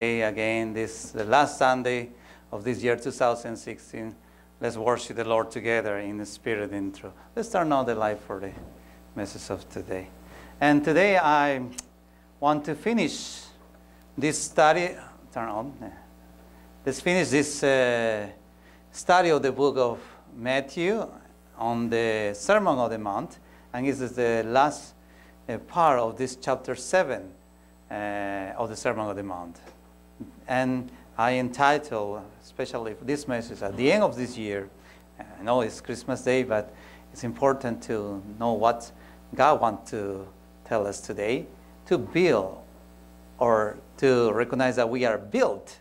Again, this the last Sunday of this year 2016. Let's worship the Lord together in the spirit and truth. Let's turn on the light for the message of today. And today I want to finish this study. Turn on. Let's finish this uh, study of the book of Matthew on the Sermon of the Mount. And this is the last uh, part of this chapter 7 uh, of the Sermon of the Mount. And I entitle, especially for this message, at the end of this year, I know it's Christmas Day, but it's important to know what God wants to tell us today, to build or to recognize that we are built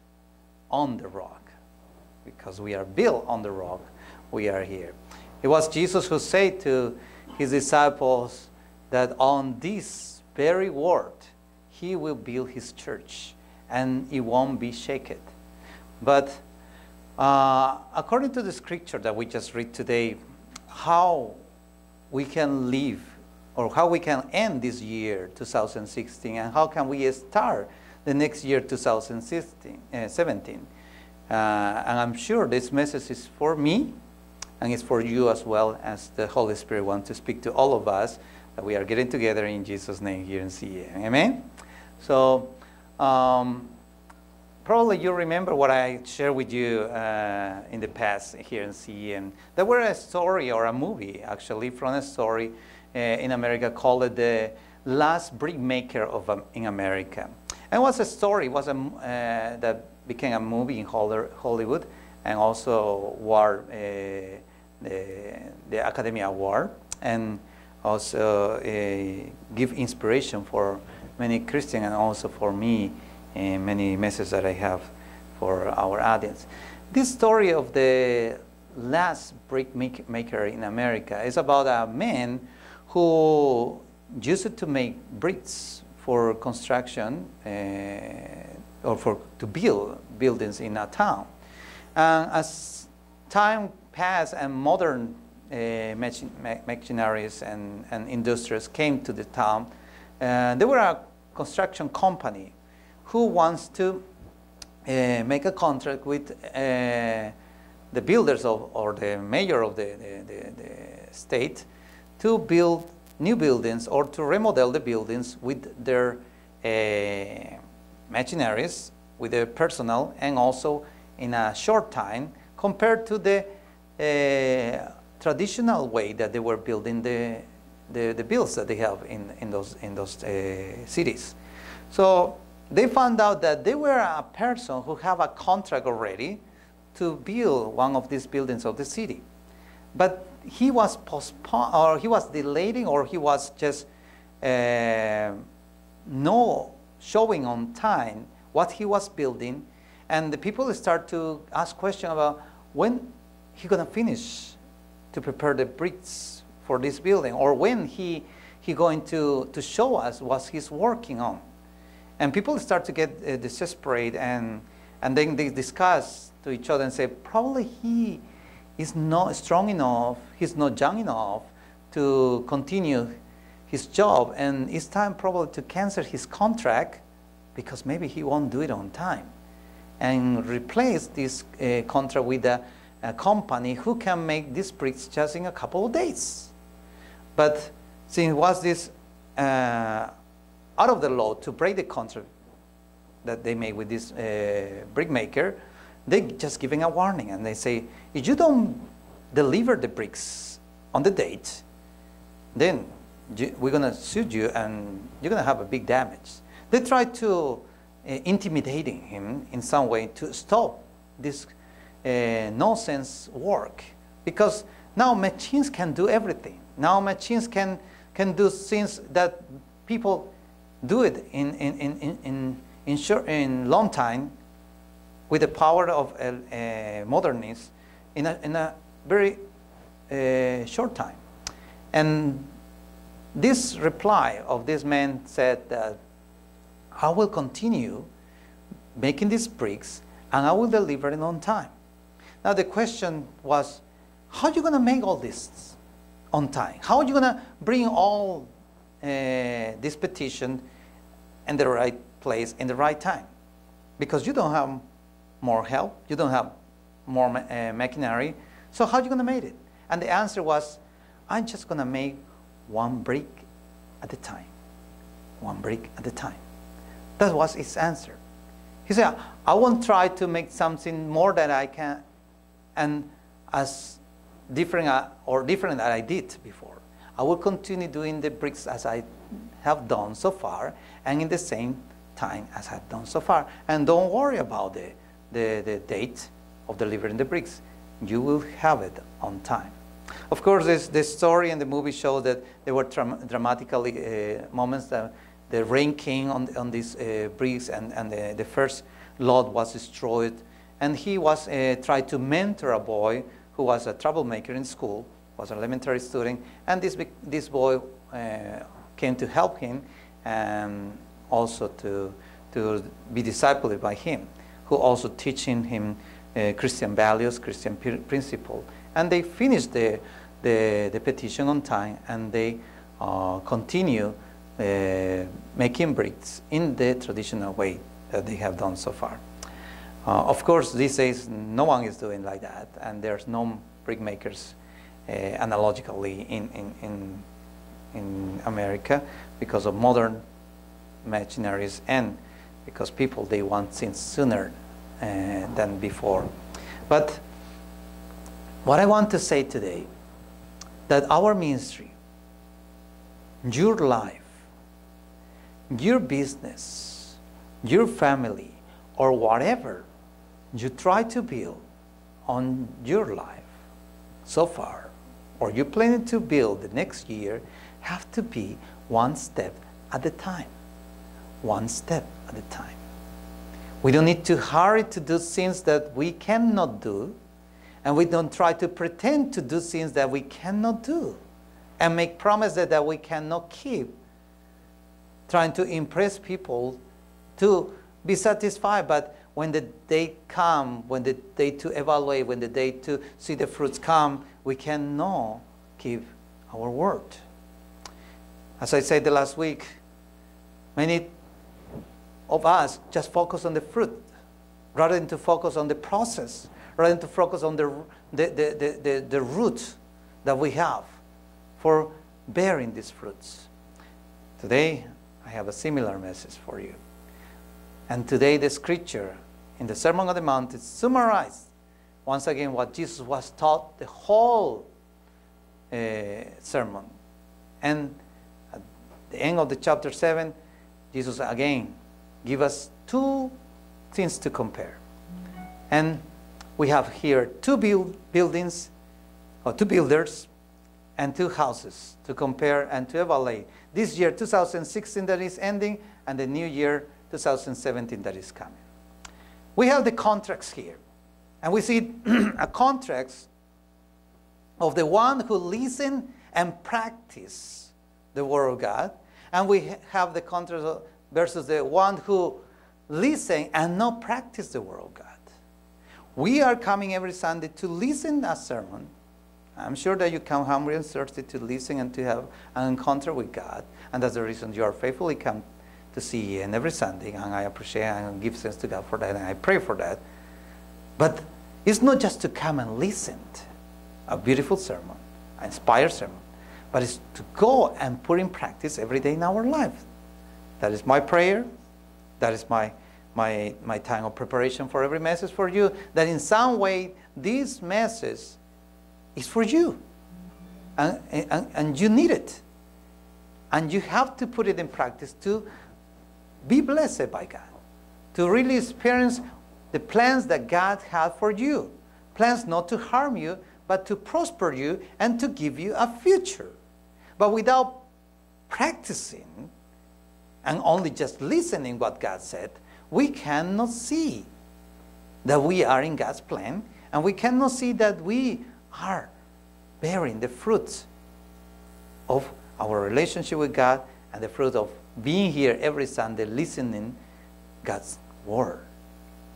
on the rock. Because we are built on the rock, we are here. It was Jesus who said to his disciples that on this very word, he will build his church and it won't be shaken. But uh, according to the scripture that we just read today, how we can live or how we can end this year 2016 and how can we start the next year 2017. Uh, and I'm sure this message is for me and it's for you as well as the Holy Spirit wants to speak to all of us that we are getting together in Jesus' name here in CA. Amen? So, um, probably you remember what I shared with you uh, in the past here in CE. And there were a story or a movie actually from a story uh, in America called The Last Brick Maker of um, in America. And it was a story, was a, uh, that became a movie in Hollywood and also won uh, the, the Academy Award and also uh, give inspiration for many Christians and also for me in many messages that I have for our audience. This story of the last brick maker in America is about a man who used to make bricks for construction uh, or for to build buildings in a town. As time passed and modern uh, machineries and, and industries came to the town, uh, there were a construction company who wants to uh, make a contract with uh, the builders of, or the mayor of the, the, the, state to build new buildings or to remodel the buildings with their uh, machineries, with their personnel, and also in a short time compared to the uh, traditional way that they were building the, the, the builds that they have in, in those, in those uh, cities. So they found out that they were a person who have a contract already to build one of these buildings of the city. But he was postponed, or he was delaying, or he was just uh, no showing on time what he was building. And the people start to ask questions about when he gonna finish to prepare the bricks for this building, or when he he going to, to show us what he's working on. And people start to get uh, desperate and, and then they discuss to each other and say, probably he is not strong enough, he's not young enough to continue his job and it's time probably to cancel his contract because maybe he won't do it on time and replace this uh, contract with a, a, company who can make these bricks just in a couple of days. But since was this uh, out of the law to break the contract that they made with this uh, brick maker, they just giving a warning and they say, if you don't deliver the bricks on the date, then we're going to sue you and you're going to have a big damage. They try to uh, intimidating him in some way to stop this uh, nonsense work because now machines can do everything. Now machines can, can do things that people do it in, in, in, in, in, short, in long time with the power of a, modernists in a, in a very uh, short time. And this reply of this man said that I will continue making these bricks and I will deliver it on time. Now the question was, how are you going to make all this on time? How are you going to bring all uh, this petition in the right place in the right time. because you don't have more help, you don't have more uh, machinery. So how are you going to make it? And the answer was, I'm just going to make one brick at a time. One brick at a time. That was his answer. He said, I won't try to make something more than I can and as different uh, or different than I did before. I will continue doing the bricks as I have done so far and in the same time as I've done so far. And don't worry about the, the, the date of delivering the bricks. You will have it on time. Of course, this, the story and the movie show that there were dram- dramatically uh, moments that the rain came on, on these uh, bricks and, and the, the first lot was destroyed. And he was uh, tried to mentor a boy who was a troublemaker in school, was an elementary student, and this, this boy uh, came to help him and also to, to be discipled by him, who also teaching him uh, Christian values, Christian pr- principle. And they finished the, the, the petition on time and they uh, continue uh, making bricks in the traditional way that they have done so far. Uh, of course, these days no one is doing like that, and there's no brick makers uh, analogically in, in, in, in America because of modern machineries and because people they want things sooner uh, than before. But what I want to say today that our ministry, your life, your business, your family, or whatever you try to build on your life so far, or you're planning to build the next year, have to be one step at a time. One step at a time. We don't need to hurry to do things that we cannot do, and we don't try to pretend to do things that we cannot do and make promises that we cannot keep, trying to impress people to be satisfied. But when the day come, when the day to evaluate, when the day to see the fruits come, we cannot keep our word. As I said the last week, many of us just focus on the fruit rather than to focus on the process, rather than to focus on the, the, the, the, the, the root that we have for bearing these fruits. Today, I have a similar message for you. And today, the scripture in the Sermon on the Mount it summarized once again what Jesus was taught the whole uh, sermon. And at the end of the chapter 7, Jesus again give us two things to compare. And we have here two build, buildings, or two builders, and two houses to compare and to evaluate. This year, 2016, that is ending, and the new year, 2017, that is coming. We have the contracts here, and we see a contract of the one who listen and practice the word of God, and we have the contrast versus the one who listen and not practice the word of God. We are coming every Sunday to listen a sermon. I'm sure that you come hungry and thirsty to listen and to have an encounter with God, and that's the reason you are faithfully come to see and every Sunday, and I appreciate and give thanks to God for that, and I pray for that. But it's not just to come and listen a beautiful sermon, an inspired sermon, but it's to go and put in practice every day in our life. That is my prayer. That is my, my, my time of preparation for every message for you. That in some way, this message is for you. And, and, and you need it. And you have to put it in practice to be blessed by God. To really experience the plans that God had for you. Plans not to harm you, but to prosper you and to give you a future. But without practicing, and only just listening what God said, we cannot see that we are in God's plan, and we cannot see that we are bearing the fruits of our relationship with God and the fruit of being here every Sunday listening God's word,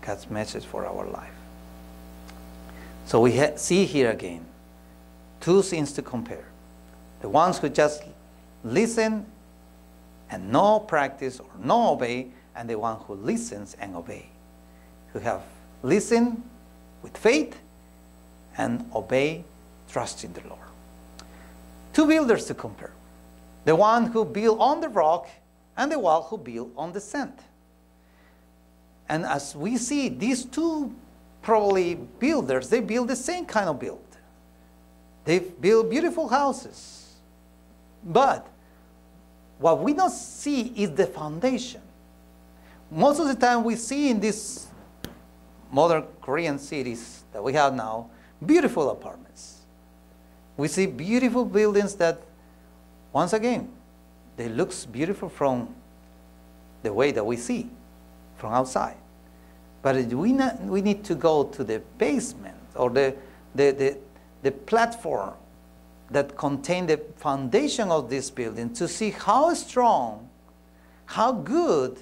God's message for our life. So we ha- see here again two things to compare. The ones who just listen and no practice or no obey, and the one who listens and obey. who have listened with faith and obey, trust in the Lord. Two builders to compare the one who built on the rock and the one who built on the sand. And as we see, these two probably builders, they build the same kind of build. They build beautiful houses. But what we don't see is the foundation. Most of the time we see in these modern Korean cities that we have now, beautiful apartments. We see beautiful buildings that, once again, they looks beautiful from the way that we see from outside. But we, not, we need to go to the basement or the, the, the, the platform that contain the foundation of this building to see how strong, how good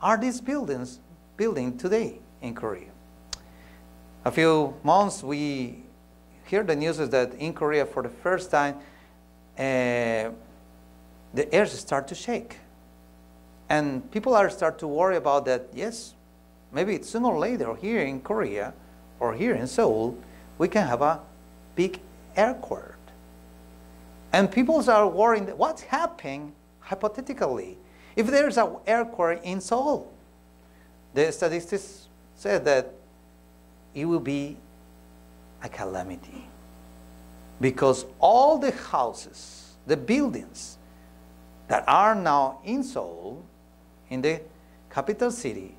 are these buildings building today in Korea. A few months we hear the news is that in Korea for the first time uh, the earth start to shake. And people are start to worry about that, yes, maybe it's sooner or later here in Korea or here in Seoul, we can have a big earthquake. And people are worrying what's happening hypothetically if there's an earthquake in Seoul. The statistics said that it will be a calamity because all the houses, the buildings that are now in Seoul, in the capital city,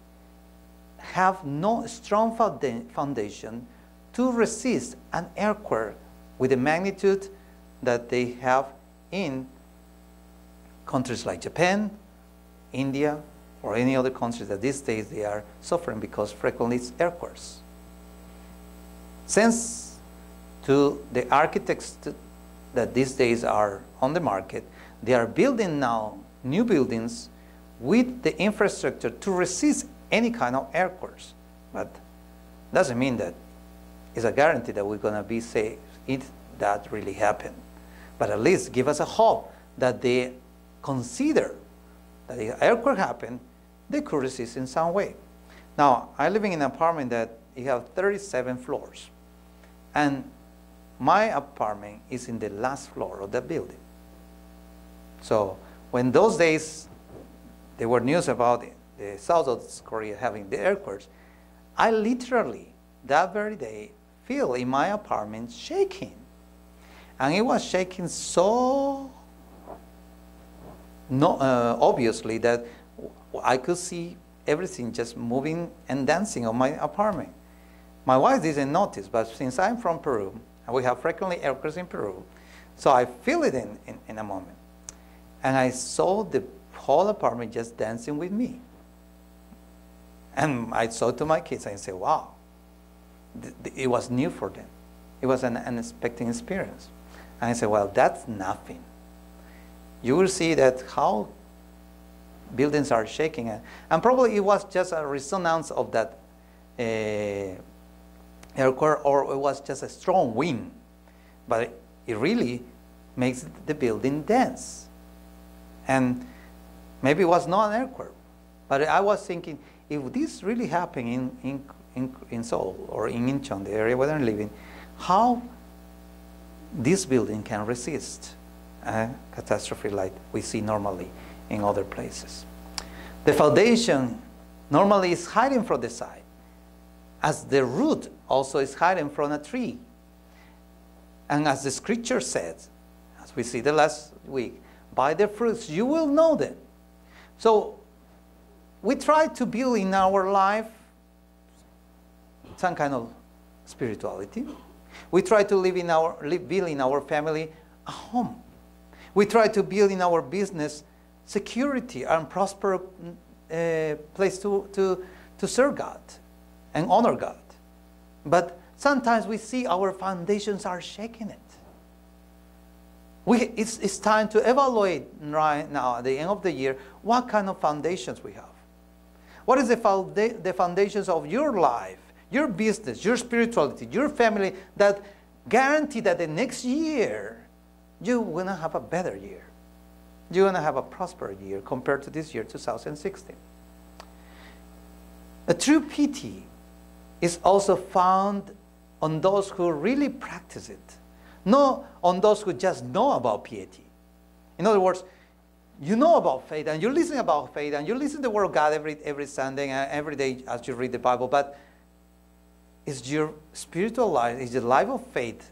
have no strong foundation to resist an earthquake with the magnitude that they have in countries like Japan, India, or any other countries that these days they are suffering because frequently it's earthquakes. Since to the architects that these days are on the market, they are building now new buildings with the infrastructure to resist any kind of air earthquakes. But doesn't mean that it's a guarantee that we're going to be safe if that really happened. But at least give us a hope that they consider that if air earthquake happened, they could resist in some way. Now, I'm living in an apartment that it has 37 floors. And my apartment is in the last floor of the building. So when those days there were news about the South of Korea having the earthquakes, I literally that very day feel in my apartment shaking. And it was shaking so no, uh, obviously that I could see everything just moving and dancing on my apartment. My wife didn't notice, but since I'm from Peru, and we have frequently earthquakes in Peru, so I feel it in, in, in a moment. And I saw the whole apartment just dancing with me. And I saw to my kids I said, wow, it was new for them. It was an unexpected experience. And I said, well, that's nothing. You will see that how buildings are shaking. And probably it was just a resonance of that uh, earthquake or it was just a strong wind. But it really makes the building dance. And maybe it was not an earthquake. But I was thinking, if this really happened in, in, in, in Seoul or in Incheon, the area where I'm living, how this building can resist a catastrophe like we see normally in other places. The foundation normally is hiding from the side, as the root also is hiding from a tree. And as the scripture says, as we see the last week, by their fruits you will know them. So we try to build in our life some kind of spirituality. We try to live in our live, build in our family a home. We try to build in our business security and prosper uh, place to, to, to serve God and honor God. But sometimes we see our foundations are shaking it. We, it's, it's time to evaluate right now at the end of the year what kind of foundations we have. What is the, the foundations of your life, your business, your spirituality, your family that guarantee that the next year you're going to have a better year. You're going to have a prosperous year compared to this year, 2016. A true piety is also found on those who really practice it, not on those who just know about piety. In other words, you know about faith and you're listening about faith and you listen to the Word of God every, every Sunday and every day as you read the Bible, but is your spiritual life, is your life of faith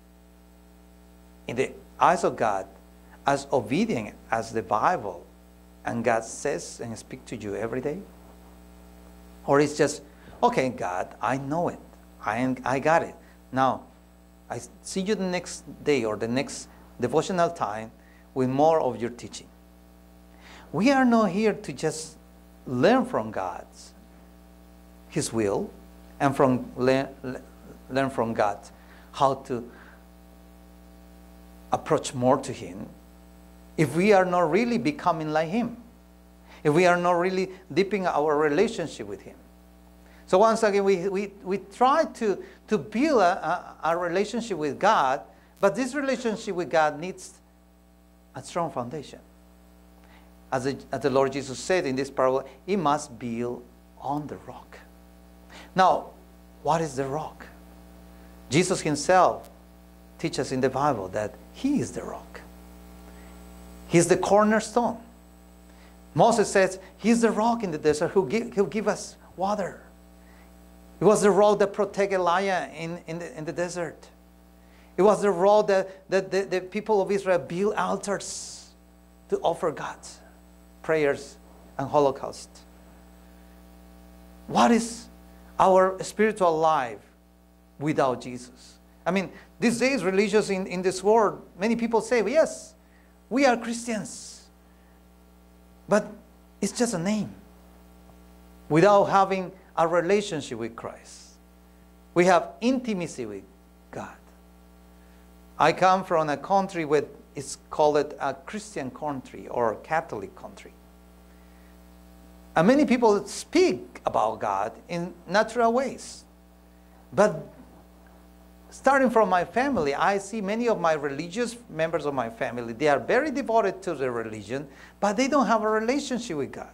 in the eyes of God as obedient as the Bible and God says and speaks to you every day? Or it's just, okay, God, I know it. I, I got it. Now, I see you the next day or the next devotional time with more of your teaching. We are not here to just learn from God's, His will, and from learn, learn from God how to approach more to Him if we are not really becoming like Him, if we are not really deepening our relationship with Him. So once again, we, we, we try to, to build a, a, relationship with God, but this relationship with God needs a strong foundation. As the, as the Lord Jesus said in this parable, it must build on the rock. Now, what is the rock? Jesus himself teaches in the Bible that he is the rock. He's the cornerstone. Moses says he's the rock in the desert who give, he'll give us water. It was the rock that protected Elijah in, in, the, in the desert. It was the rock that, that the, the people of Israel built altars to offer God prayers and holocaust. What is our spiritual life without Jesus? I mean, these days, religious in, in this world, many people say, yes, we are Christians. But it's just a name. Without having a relationship with Christ, we have intimacy with God. I come from a country where it's called a Christian country or Catholic country. And many people speak about God in natural ways. But starting from my family, I see many of my religious members of my family, they are very devoted to their religion, but they don't have a relationship with God.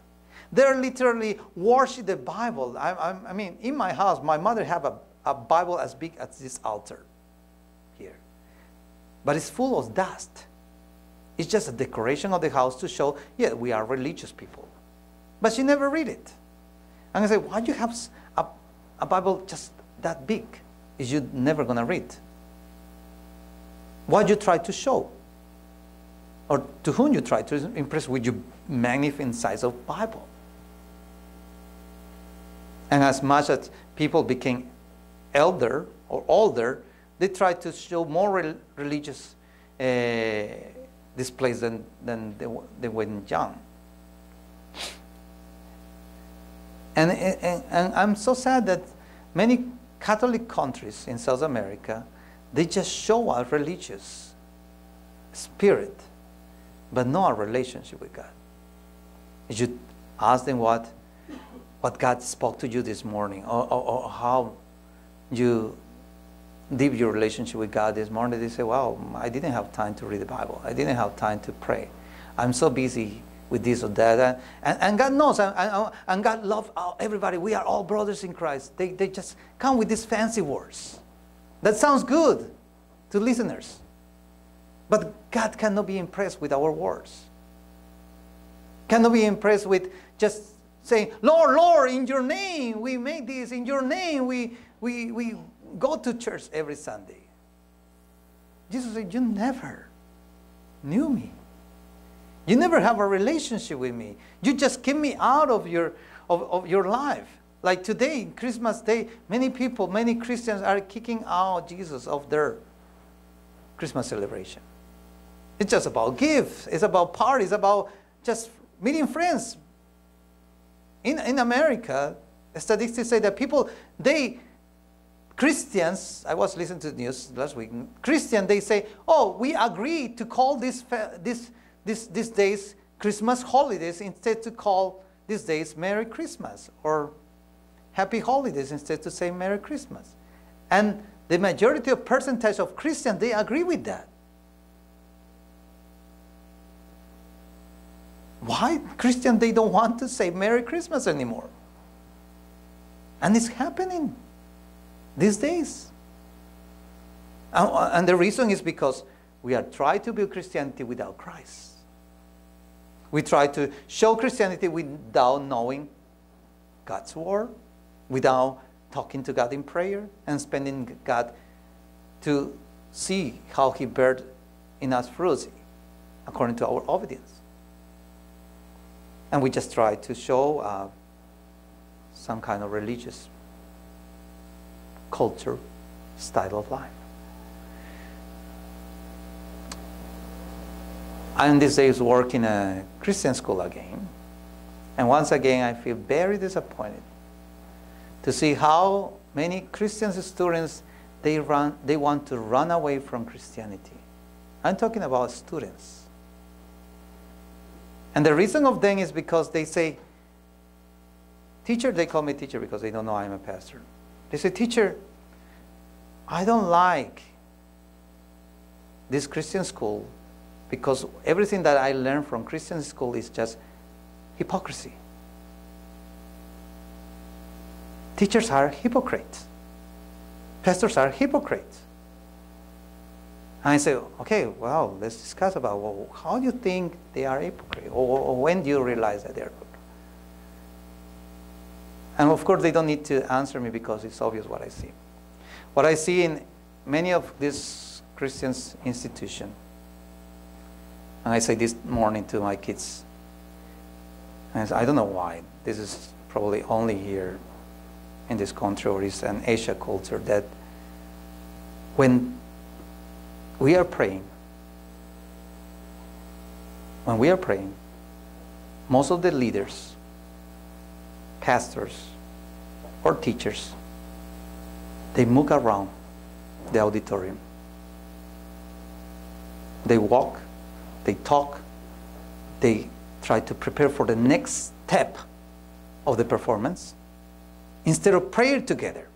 They're literally worship the Bible. I, I, I mean, in my house, my mother have a, a Bible as big as this altar here. But it's full of dust. It's just a decoration of the house to show, yeah, we are religious people. But she never read it. And I say, why do you have a, a Bible just that big? Is you never going to read? What you try to show? Or to whom you try to impress with your magnificent size of Bible? And as much as people became elder or older, they try to show more re religious uh, displays than, than they, they when young. And, and, and I'm so sad that many Catholic countries in South America, they just show a religious spirit, but not a relationship with God. You ask them what, what God spoke to you this morning, or, or, or how you deep your relationship with God this morning. They say, wow, I didn't have time to read the Bible. I didn't have time to pray. I'm so busy with this or that. And, and God knows, and, and God loves everybody. We are all brothers in Christ. They, they just come with these fancy words. That sounds good to listeners. But God cannot be impressed with our words. Cannot be impressed with just saying, Lord, Lord, in your name we make this, in your name we, we, we go to church every Sunday. Jesus said, You never knew me. You never have a relationship with me. You just keep me out of your, of, of your life. Like today, Christmas Day, many people, many Christians are kicking out Jesus of their Christmas celebration. It's just about gifts. It's about parties. It's about just meeting friends. In, in America, statistics say that people, they, Christians, I was listening to the news last week, Christian, they say, oh, we agree to call this, this this, these days Christmas holidays instead to call these days Merry Christmas or Happy Holidays instead to say Merry Christmas. And the majority of percentage of Christians, they agree with that. Why Christian they don't want to say Merry Christmas anymore? And it's happening. these days. And, and the reason is because we are trying to build Christianity without Christ. We try to show Christianity without knowing God's word, without talking to God in prayer and spending God to see how He bears in us fruits according to our obedience. And we just try to show uh, some kind of religious culture, style of life. I in these days work in a Christian school again. And once again, I feel very disappointed to see how many Christian students they run they want to run away from Christianity. I'm talking about students. And the reason of them is because they say, teacher, they call me teacher because they don't know I'm a pastor. They say, teacher, I don't like this Christian school because everything that I learned from Christian school is just hypocrisy. Teachers are hypocrites. Pastors are hypocrites. And I say, okay, well, let's discuss about well, how do you think they are hypocrite, or, or when do you realize that they are hypocrites? And of course, they don't need to answer me because it's obvious what I see. What I see in many of these Christian institutions and I say this morning to my kids, and I don't know why. This is probably only here in this country or it's an Asia culture that when we are praying, when we are praying, most of the leaders, pastors, or teachers, they move around the auditorium. They walk they talk, they try to prepare for the next step of the performance instead of prayer together.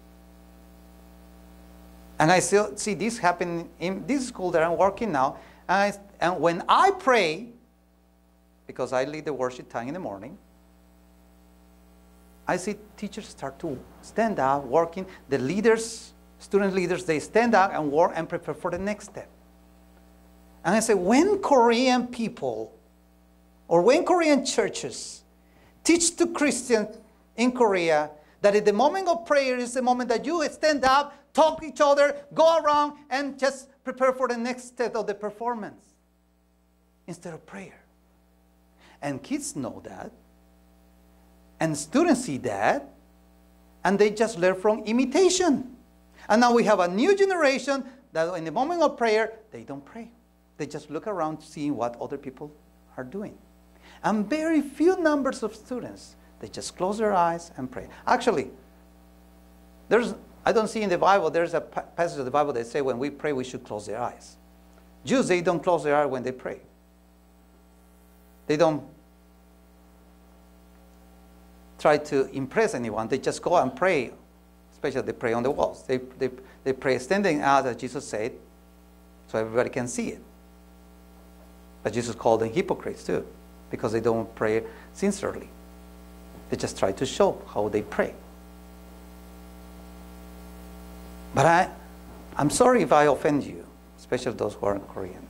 And I still see this happen in this school that I'm working now. And, I, and when I pray, because I lead the worship time in the morning, I see teachers start to stand up, working. The leaders, student leaders, they stand up and work and prepare for the next step. And I say, when Korean people or when Korean churches teach to Christians in Korea that at the moment of prayer is the moment that you stand up, talk to each other, go around, and just prepare for the next step of the performance instead of prayer. And kids know that, and students see that, and they just learn from imitation. And now we have a new generation that in the moment of prayer, they don't pray. They just look around seeing what other people are doing. And very few numbers of students, they just close their eyes and pray. Actually, there's, I don't see in the Bible, there's a passage of the Bible that say when we pray, we should close their eyes. Jews, they don't close their eyes when they pray. They don't try to impress anyone. They just go and pray, especially they pray on the walls. They, they, they pray standing out, as Jesus said, so everybody can see it. But Jesus called them hypocrites too, because they don't pray sincerely. They just try to show how they pray. But I, I'm sorry if I offend you, especially those who are Korean.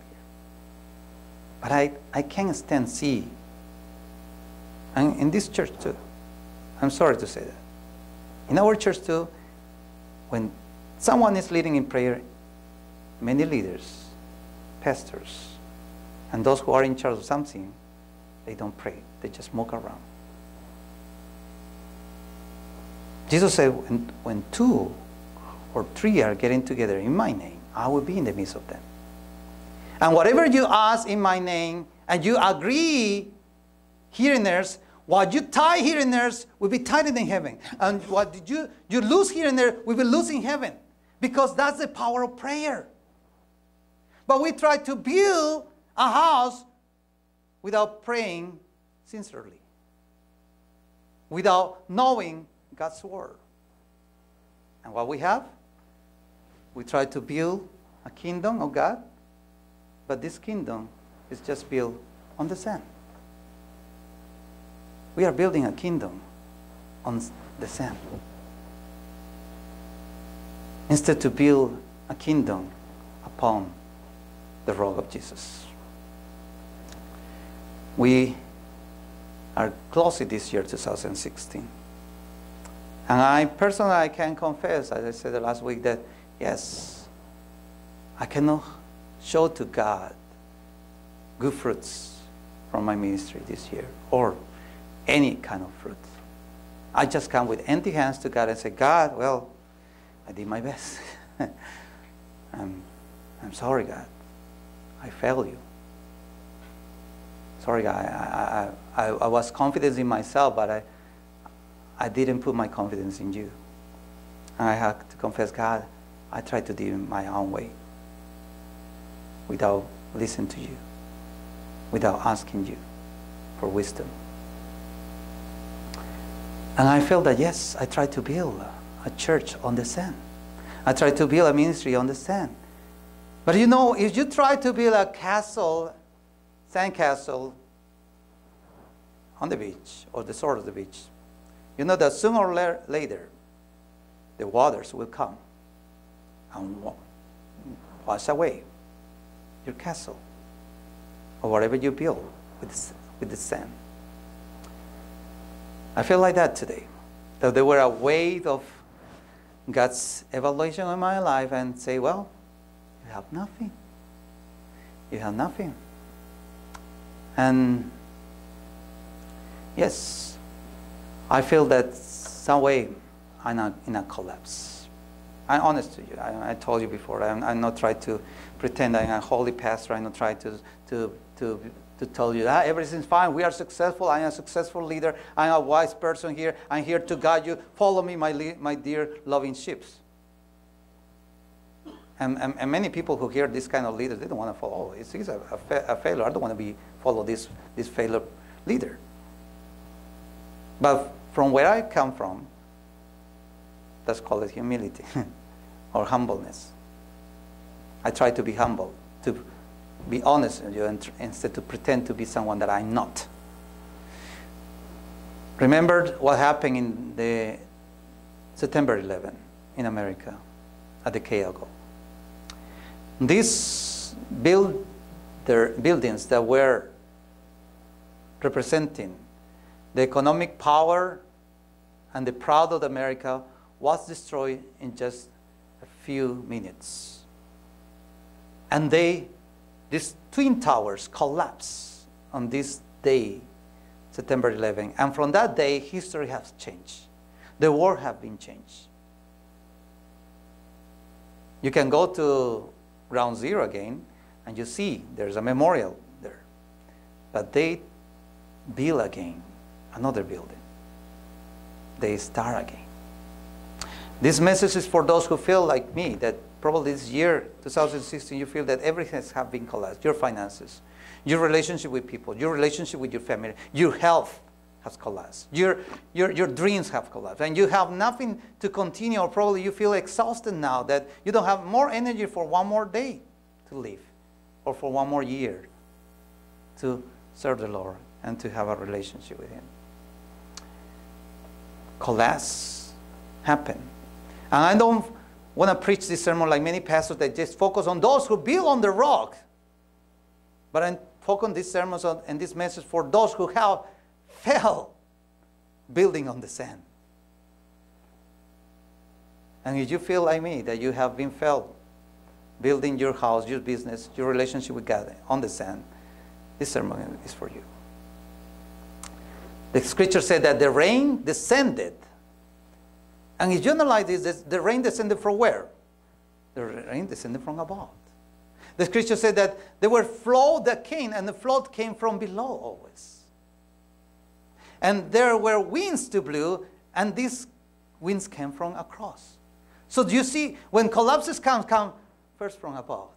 But I, I can't stand see, and in this church too, I'm sorry to say that. In our church too, when someone is leading in prayer, many leaders, pastors, and those who are in charge of something, they don't pray. They just walk around. Jesus said, when, when two or three are getting together in my name, I will be in the midst of them. And whatever you ask in my name, and you agree here and there, what you tie here and there will be tied in heaven. And what you, you lose here and there will be losing heaven. Because that's the power of prayer. But we try to build a house without praying sincerely, without knowing God's word. And what we have? We try to build a kingdom of God, but this kingdom is just built on the sand. We are building a kingdom on the sand. instead to build a kingdom upon the rock of Jesus. We are closing this year, 2016. And I personally, I can confess, as I said last week, that yes, I cannot show to God good fruits from my ministry this year or any kind of fruit. I just come with empty hands to God and say, God, well, I did my best. I'm, I'm sorry, God. I failed you. Sorry, God. I, I, I, I was confident in myself, but I, I didn't put my confidence in you. And I had to confess, God, I tried to do it my own way without listening to you, without asking you for wisdom. And I felt that, yes, I tried to build a church on the sand. I tried to build a ministry on the sand. But you know, if you try to build a castle, sand castle, on the beach or the shore of the beach, you know that sooner or later the waters will come and wash away your castle or whatever you build with, with the sand. I feel like that today. That there were a weight of God's evaluation of my life and say, well, you have nothing. You have nothing. And yes, I feel that some way I'm in a collapse. I'm honest to you. I, I told you before. I'm, I'm, not trying to pretend I'm a holy pastor. I'm not trying to, to, to to tell you that everything's fine. We are successful. I am a successful leader. I'm a wise person here. I'm here to guide you. Follow me, my, my dear loving sheep. And, and, and, many people who hear this kind of leader, they don't want to follow. Oh, it's, it's a, a, fa a, failure. I don't want to be follow this, this failure leader. But from where I come from, let's call it humility or humbleness. I try to be humble, to be honest with you instead to pretend to be someone that I'm not. Remember what happened in the September 11 in America, a decade ago. These build buildings that were representing the economic power and the pride of America was destroyed in just a few minutes. And they these twin towers collapsed on this day, September 11. And from that day, history has changed. The world has been changed. You can go to ground zero again, and you see there's a memorial there. But they build again another building. They start again. This message is for those who feel like me that probably this year, 2016, you feel that everything has been collapsed. Your finances, your relationship with people, your relationship with your family, your health has collapsed. Your, your, your dreams have collapsed. And you have nothing to continue, or probably you feel exhausted now that you don't have more energy for one more day to live, or for one more year to serve the Lord and to have a relationship with Him. Collapse happen. And I don't want to preach this sermon like many pastors that just focus on those who build on the rock. But I focus on this sermon and this message for those who have fell building on the sand. And if you feel like me that you have been fell building your house, your business, your relationship with God on the sand, this sermon is for you. The scripture said that the rain descended and if you analyze this, the rain descended from where? The rain descended from above. The scripture said that there were flood that came, and the flood came from below always. And there were winds to blow, and these winds came from across. So do you see, when collapses come, come first from above,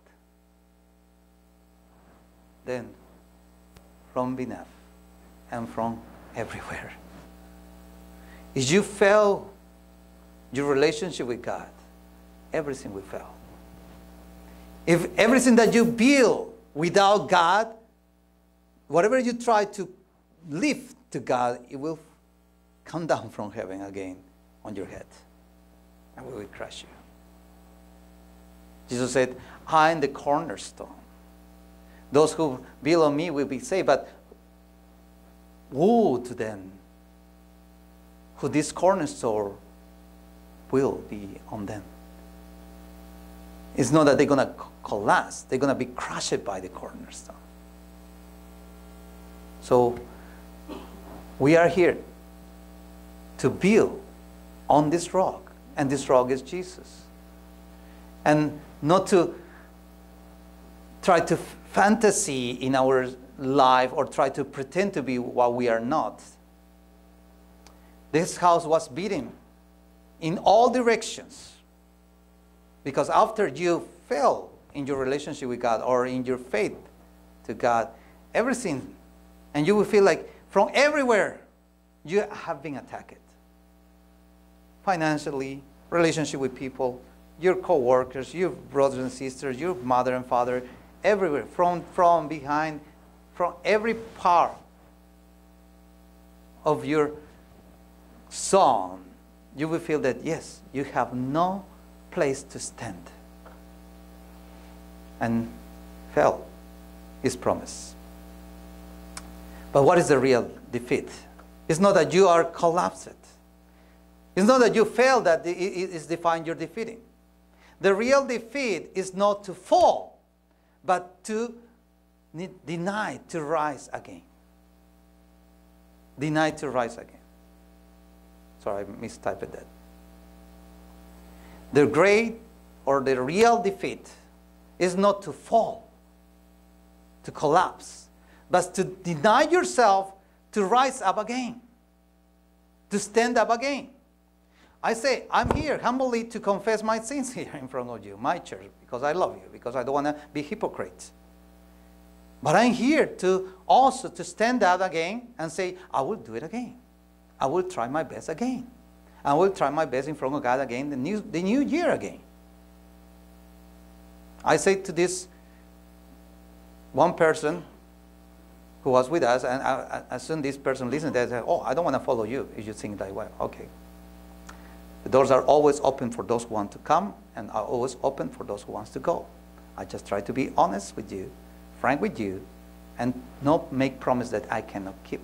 then from beneath, and from everywhere. If you fell your relationship with God, everything will fail. If everything that you build without God, whatever you try to lift to God, it will come down from heaven again on your head and we will crush you. Jesus said, I am the cornerstone. Those who build on me will be saved, but woe to them who this cornerstone will be on them. It's not that they're going to collapse, they're going to be crushed by the cornerstone. So, we are here to build on this rock, and this rock is Jesus. And not to try to fantasy in our life or try to pretend to be what we are not. This house was beaten in all directions because after you fell in your relationship with God or in your faith to God, everything, and you will feel like from everywhere you have been attacked. Financially, relationship with people, your co-workers, your brothers and sisters, your mother and father, everywhere, from, from behind, from every part of your song, you will feel that yes, you have no place to stand. And fell his promise. But what is the real defeat? It's not that you are collapsed. It's not that you fail that is defined your defeating. The real defeat is not to fall, but to deny to rise again. Denied to rise again. Sorry, I mistyped that. The great or the real defeat is not to fall, to collapse, but to deny yourself to rise up again, to stand up again. I say, I'm here humbly to confess my sins here in front of you, my church, because I love you, because I don't want to be hypocrite. But I'm here to also to stand up again and say, I will do it again. I will try my best again. I will try my best in front of God again the new, the new year again. I say to this one person who was with us, and I, as soon as this person listened, they said, Oh, I don't want to follow you if you think that way. Okay. The doors are always open for those who want to come and are always open for those who want to go. I just try to be honest with you, frank with you, and not make promise that I cannot keep.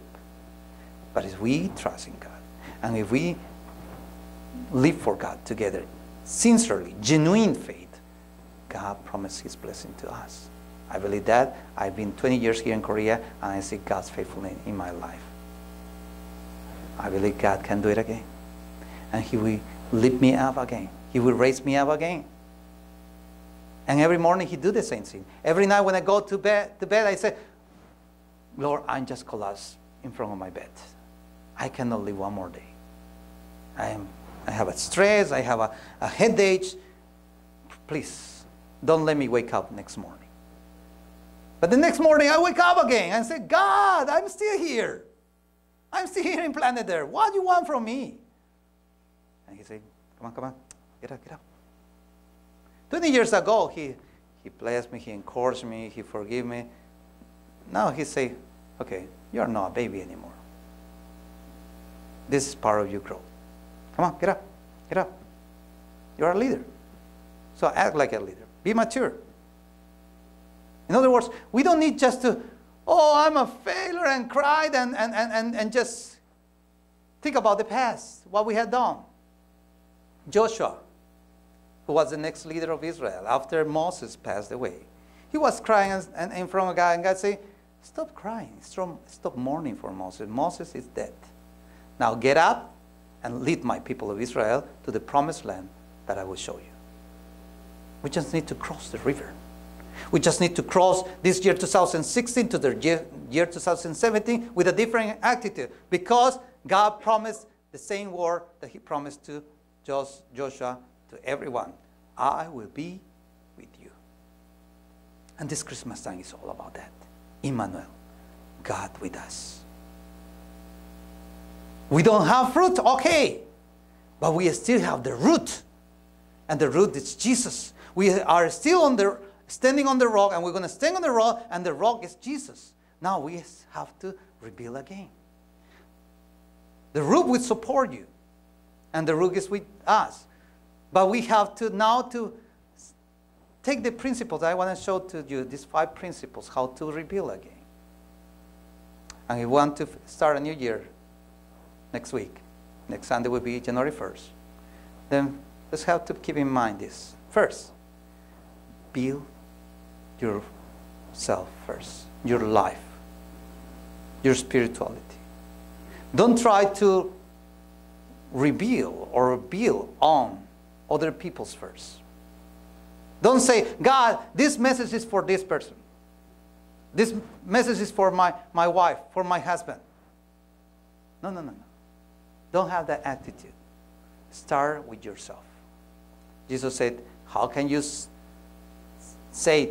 But if we trust in God, and if we live for God together, sincerely, genuine faith, God promised His blessing to us. I believe that. I've been 20 years here in Korea, and I see God's faithfulness in my life. I believe God can do it again and He will lift me up again. He will raise me up again. And every morning He do the same thing. Every night when I go to bed, to bed I say, Lord, I'm just collapsed in front of my bed. I cannot live one more day. I am I have a stress, I have a, a headache. Please, don't let me wake up next morning. But the next morning I wake up again and say, God, I'm still here. I'm still here in planet Earth. What do you want from me? And he said, Come on, come on, get up, get up. 20 years ago, he, he blessed me, he encouraged me, he forgave me. Now he say, Okay, you're not a baby anymore. This is part of your growth. Come on, get up, get up. You're a leader. So act like a leader. Be mature. In other words, we don't need just to, oh, I'm a failure and cried and, and, and, and, just think about the past, what we had done. Joshua, who was the next leader of Israel after Moses passed away, he was crying and in front of God, and God said, Stop crying, stop mourning for Moses. Moses is dead. Now get up and lead my people of Israel to the promised land that I will show you. We just need to cross the river. We just need to cross this year 2016 to the year, year 2017 with a different attitude because God promised the same word that He promised to Joshua to everyone, I will be with you. And this Christmas time is all about that. Emmanuel, God with us. We don't have fruit, okay, but we still have the root. And the root is Jesus. We are still on the, standing on the rock, and we're going to stand on the rock, and the rock is Jesus. Now we have to rebuild again. The root will support you and the root is with us. But we have to now to take the principles. I want to show to you these five principles how to rebuild again. And we want to start a new year next week. Next Sunday will be January 1st. Then let's have to keep in mind this. First, build yourself first, your life, your spirituality. Don't try to reveal or build on other people's first. Don't say, God, this message is for this person. This message is for my, my wife, for my husband. No, no, no, no. Don't have that attitude. Start with yourself. Jesus said, How can you say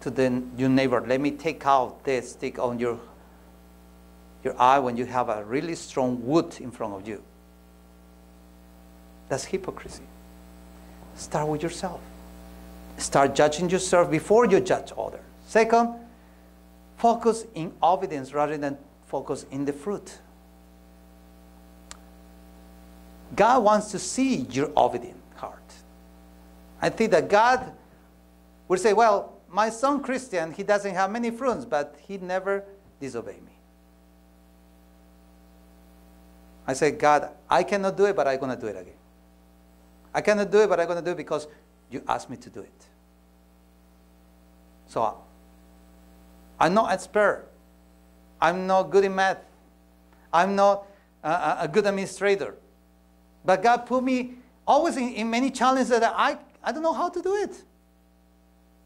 to the, your neighbor, Let me take out this stick on your, your eye when you have a really strong wood in front of you? That's hypocrisy. Start with yourself. Start judging yourself before you judge others. Second, focus in obedience rather than focus in the fruit. God wants to see your obedient heart. I think that God would say, Well, my son Cristian, he doesn't have many fruits, but he never disobeyed me. I say, God, I cannot do it, but I'm going to do it again. I cannot do it, but I'm going to do it because you asked me to do it. So I'm not expert. I'm not good in math. I'm not a, good administrator. But God put me always in, in many challenges that I, I don't know how to do it.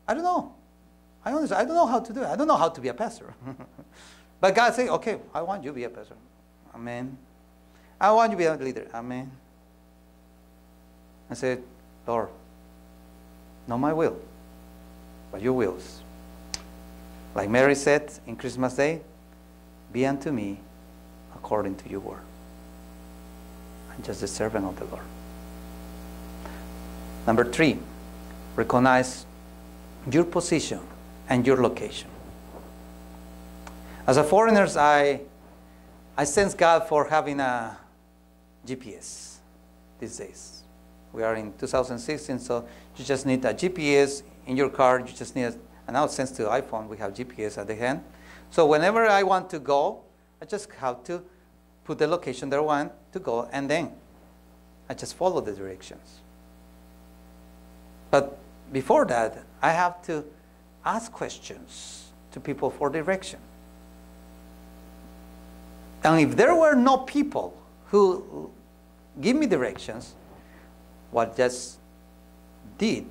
I don't know. I honestly, I don't know how to do it. I don't know how to be a pastor. but God said, okay, I want you to be a pastor. Amen. I want you to be a leader. Amen. I said, Lord, not my will, but your wills. Like Mary said in Christmas Day, be unto me according to your word. I'm just a servant of the Lord. Number three, recognize your position and your location. As a foreigner, I, I sense God for having a GPS these days. We are in 2016, so you just need a GPS in your car. You just need, and now since the iPhone, we have GPS at the hand. So whenever I want to go, I just have to put the location that I want to go, and then I just follow the directions. But before that, I have to ask questions to people for direction. And if there were no people who give me directions, what just did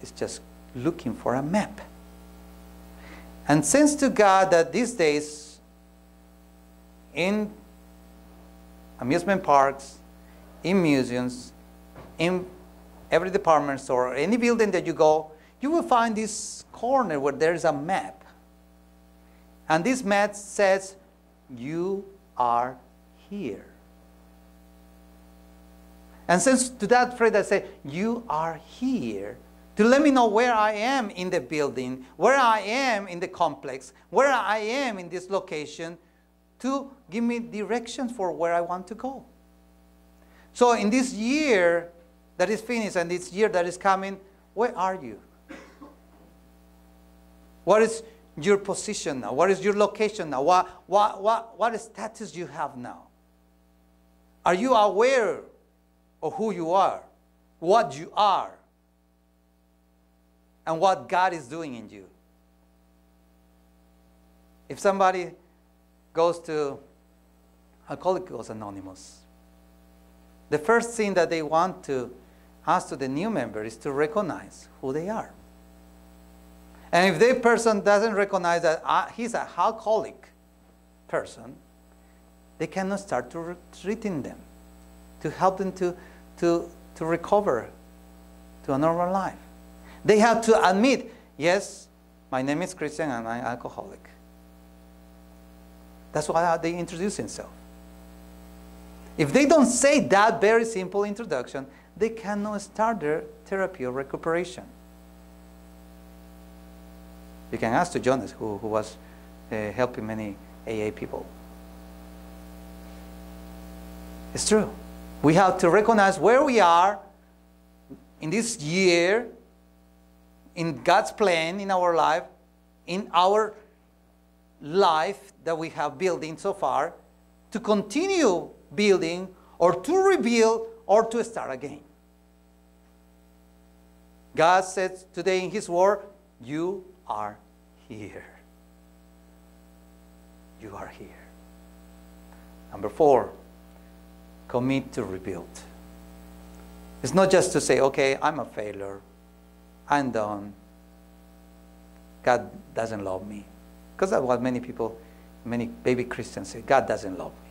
is just looking for a map. And since to God that these days in amusement parks, in museums, in every department store, any building that you go, you will find this corner where there is a map. And this map says, You are here. And since to that phrase I say, You are here, to let me know where I am in the building, where I am in the complex, where I am in this location, to give me directions for where I want to go. So in this year that is finished and this year that is coming, where are you? What is your position now? What is your location now? What, what, what, what status you have now? Are you aware of who you are, what you are, and what God is doing in you? If somebody goes to Alcoholics Anonymous, the first thing that they want to ask to the new member is to recognize who they are. And if the person doesn't recognize that uh, he's a alcoholic person, they cannot start to treating them, to help them to, to, to recover to a normal life. They have to admit, yes, my name is Cristian and I'm alcoholic. That's why they introduce themselves. If they don't say that very simple introduction, they cannot start their therapy or recuperation. You can ask to Jonas, who, who was uh, helping many AA people. It's true. We have to recognize where we are in this year, in God's plan in our life, in our life that we have building so far, to continue building or to rebuild or to start again. God says today in His Word, You are here. You are here. Number four, commit to rebuild. It's not just to say, okay, I'm a failure, I'm done, God doesn't love me. Because that's what many people, many baby Christians say God doesn't love me.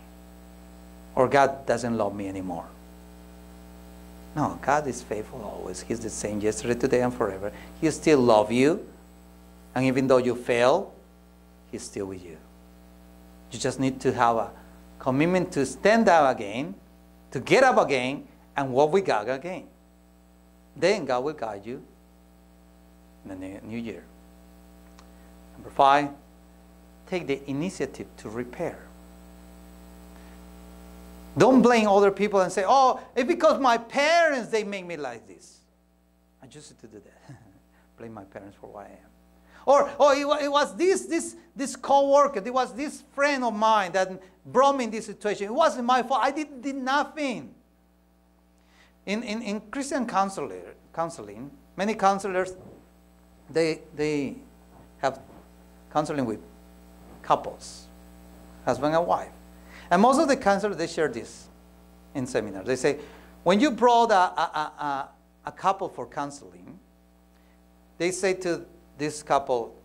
Or God doesn't love me anymore. No, God is faithful always. He's the same yesterday, today, and forever. He still loves you. And even though you fail, He's still with you. You just need to have a commitment to stand up again, to get up again, and walk with God again. Then God will guide you in the new year. Number five, take the initiative to repair. Don't blame other people and say, oh, it's because my parents, they make me like this. I just used to do that. blame my parents for why I am. Or, oh, it, it was this, this, this co-worker, it was this friend of mine that brought me in this situation. It wasn't my fault. I did, did nothing. In, in, in Christian counselor, counseling, many counselors, they, they have counseling with couples, husband and wife. And most of the counselors, they share this in seminars. They say, when you brought a, a, a, a couple for counseling, they say to this couple,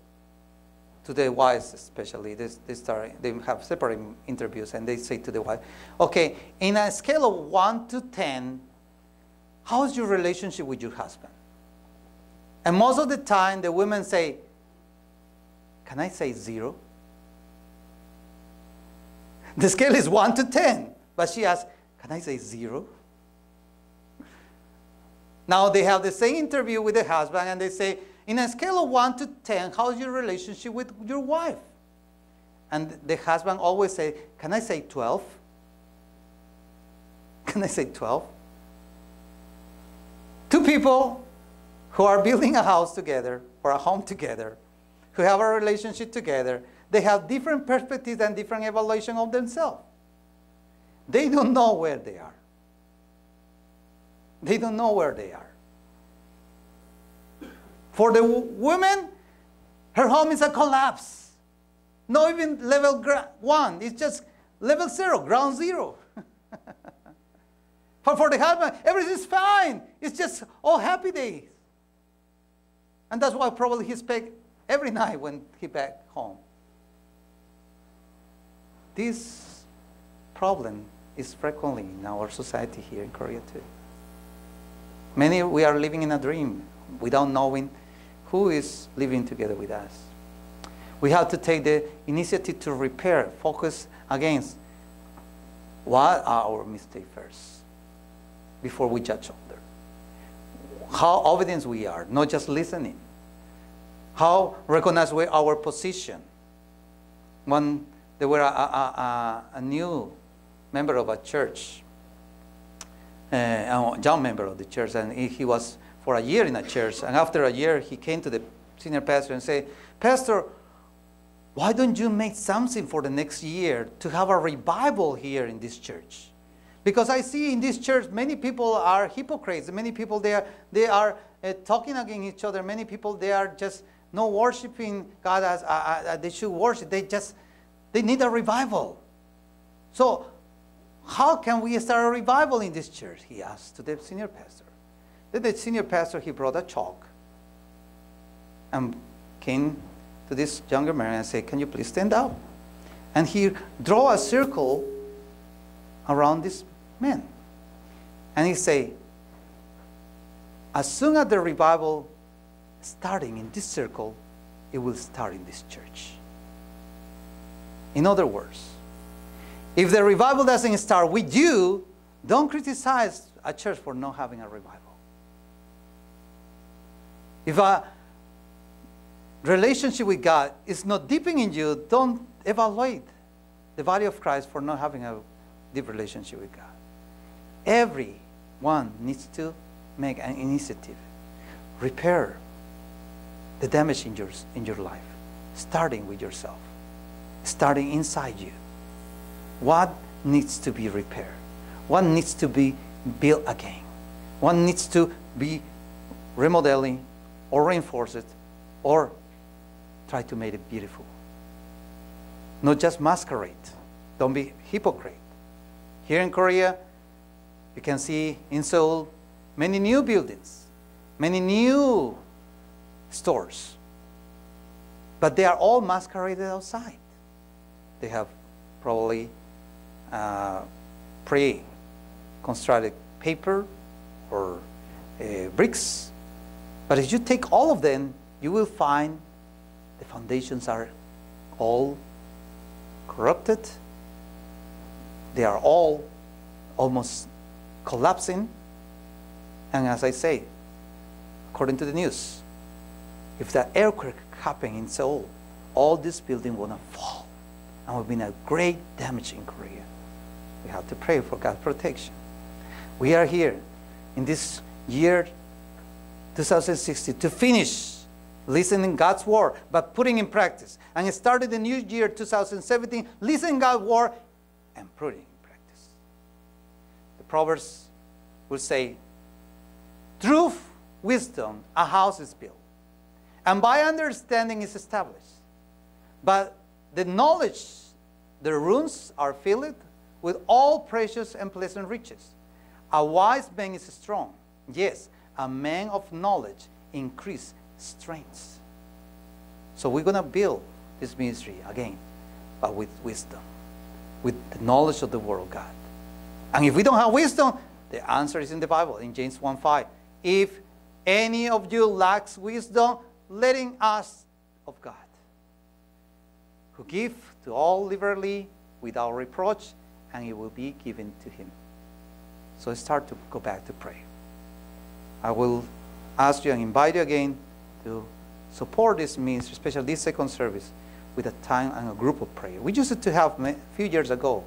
to the wives especially, they, they, they have separate interviews, and they say to the wife, okay, in a scale of 1 to 10, how's your relationship with your husband? And most of the time, the women say, can I say zero? The scale is 1 to 10. But she asks, Can I say zero? Now they have the same interview with the husband and they say, In a scale of 1 to 10, how's your relationship with your wife? And the husband always say, Can I say 12? Can I say 12? Two people who are building a house together or a home together, who have a relationship together, they have different perspectives and different evaluation of themselves. They don't know where they are. They don't know where they are. For the woman, her home is a collapse. Not even level one, it's just level zero, ground zero. but for the husband, everything's fine. It's just all happy days. And that's why probably he speaks every night when he back home. This problem is frequently in our society here in Korea too. Many we are living in a dream without knowing who is living together with us. We have to take the initiative to repair, focus against what are our mistakes first before we judge others. How obedient we are, not just listening. How recognize we our position. When there were a, a, a, a new member of a church, uh, a young member of the church, and he, he was for a year in a church. And after a year, he came to the senior pastor and said, Pastor, why don't you make something for the next year to have a revival here in this church? Because I see in this church many people are hypocrites. Many people they are they are uh, talking against each other. Many people they are just no worshiping God as uh, uh, they should worship. They just they need a revival. So, how can we start a revival in this church? He asked to the senior pastor. Then the senior pastor he brought a chalk and came to this younger man and said, Can you please stand up? And he draw a circle around this man. And he say, as soon as the revival starting in this circle, it will start in this church. In other words, if the revival doesn't start with you, don't criticize a church for not having a revival. If a relationship with God is not deepening in you, don't evaluate the body of Christ for not having a deep relationship with God. Everyone needs to make an initiative, repair, the damage in your, in your life, starting with yourself, starting inside you. What needs to be repaired? What needs to be built again? What needs to be remodeling or reinforce it or try to make it beautiful? Not just masquerade. Don't be hypocrite. Here in Korea, you can see in Seoul many new buildings, many new stores. But they are all masqueraded outside. They have probably uh, pre constructed paper or uh, bricks. But if you take all of them, you will find the foundations are all corrupted. They are all almost collapsing. And as I say, according to the news, if that earthquake happened in Seoul, all this building will not fall and will be a great damage in Korea. We have to pray for God's protection. We are here in this year 2060 to finish listening God's word, but putting in practice. And it started the new year 2017, listening God's word and putting in practice. The Proverbs will say, through wisdom a house is built, and by understanding is established. But the knowledge, the rooms are filled with all precious and pleasant riches. A wise man is strong. Yes, a man of knowledge increase strength. So we're going to build this ministry again, but with wisdom, with the knowledge of the Word of God. And if we don't have wisdom, the answer is in the Bible, in James 1 5. If any of you lacks wisdom, letting us ask of God, who give to all liberally without reproach, and it will be given to him. So start to go back to pray. I will ask you and invite you again to support this ministry, especially this second service, with a time and a group of prayer. We used to have a few years ago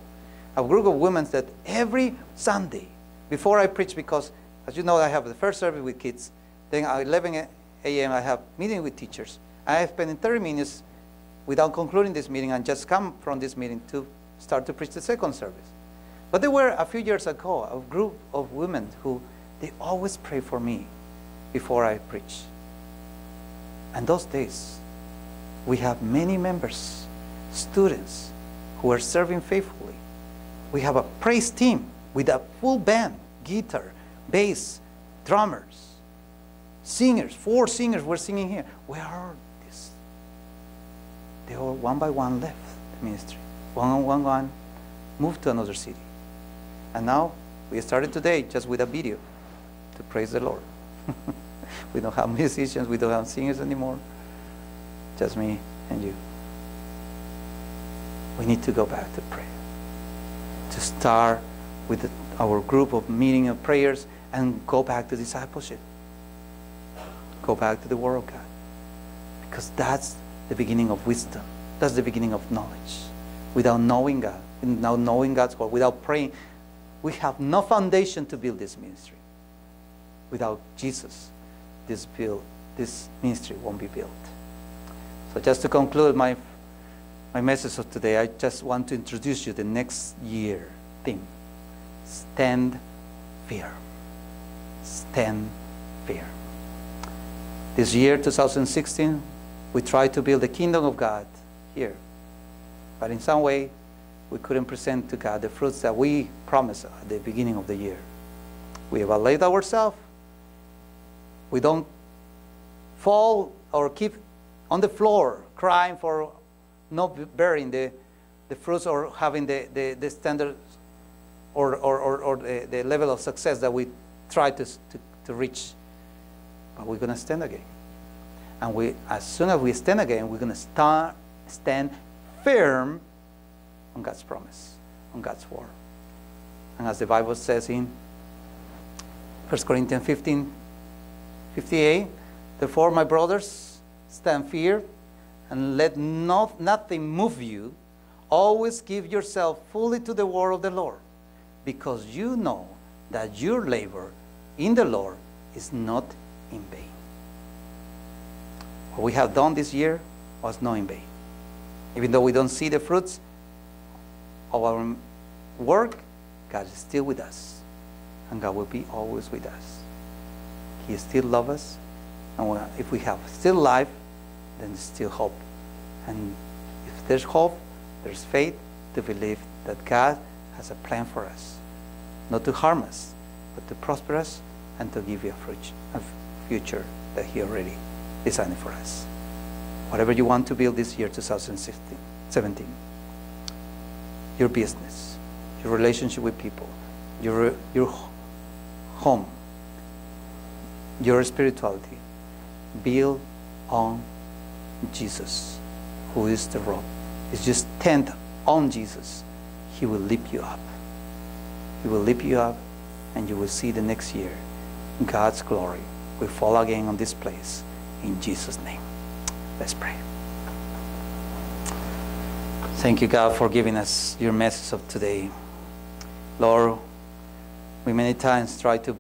a group of women that every Sunday, before I preach, because as you know, I have the first service with kids, then at 11 a.m. I have meeting with teachers. I have spent 30 minutes without concluding this meeting and just come from this meeting to start to preach the second service. But there were a few years ago a group of women who they always pray for me before I preach. And those days, we have many members, students who are serving faithfully. We have a praise team with a full band, guitar, bass, drummers, singers. Four singers were singing here. Where are these? They all one by one left the ministry. One on one, one moved to another city. And now we started today just with a video to praise the Lord. we don't have musicians, we don't have singers anymore. Just me and you. We need to go back to prayer. To start with the, our group of meeting of prayers and go back to discipleship. Go back to the Word of God. Because that's the beginning of wisdom. That's the beginning of knowledge. Without knowing God, without knowing God's Word, without praying, we have no foundation to build this ministry. Without Jesus, this, build, this ministry won't be built. So just to conclude my, my message of today, I just want to introduce you the next year theme. Stand firm. Stand firm. This year, 2016, we tried to build the kingdom of God here. But in some way, we couldn't present to God the fruits that we promised at the beginning of the year. We evaluate ourselves. We don't fall or keep on the floor crying for not bearing the, the fruits or having the, the, the standard or, or, or, or the, the level of success that we try to, to, to reach. But we're going to stand again. And we, as soon as we stand again, we're going to start, stand firm on God's promise, on God's word. And as the Bible says in 1 Corinthians 15, 58, therefore, my brothers, stand firm and let not, nothing move you. Always give yourself fully to the word of the Lord, because you know that your labor in the Lord is not in vain. what we have done this year was not in vain. Even though we don't see the fruits of our work, God is still with us. And God will be always with us. He still loves us. And if we have still life, then still hope. And if there's hope, there's faith to believe that God has a plan for us. Not to harm us, but to prosper us and to give you a future that He already designed for us. Whatever you want to build this year, 2016, 17, your business, your relationship with people, your, your home, your spirituality, build on Jesus, who is the rock. It's just tent on Jesus. He will lift you up. He will lift you up, and you will see the next year God's glory will fall again on this place in Jesus' name. Let's pray. Thank you, God, for giving us your message of today. Lord, we many times try to